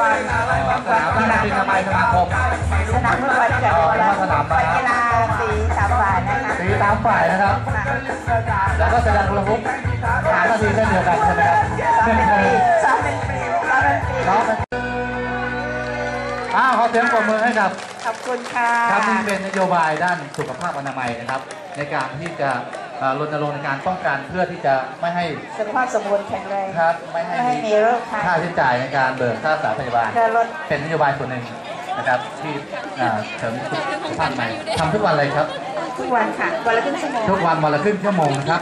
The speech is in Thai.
วันสนามนักบินอนามัยสมาคมสนามฟุตบอลกับอ๋อวอลสนามม้ากีฬาสีสามฝ่ายนะคะสีตามฝ่ายนะครับ แล้วก็แสดงระบุหานาทีเช่นเดียวกันใช่ไหมครับซ้อมเป็นปีซ้อมเป็นปีซ้อมเป็นปีน้องอ้าวขอเสียงปรบมือให้กับขอบคุณค่ะครับนี่เป็นนโยบายด้านสุขภาพอนามัยนะครับ ในการที่จะเอ่อ รณรงค์ในการป้องกันเพื่อที่จะไม่ให้สุขภาพสมบูรณ์แข็งแรงครับไม่ให้ไม่ให้มีโรคภัยค่าใช้จ่ายในการเบิกค่ารักษาพยาบาลเพื่อลดเป็นนโยบายส่วนหนึ่งนะครับที่อ่าเสริมสุขภาพใหม่ทำทุกวันเลยครับ ทุกวันค่ะ วันละครึ่งชั่วโมง ทุกวันวันละครึ่งชั่วโมงนะครับ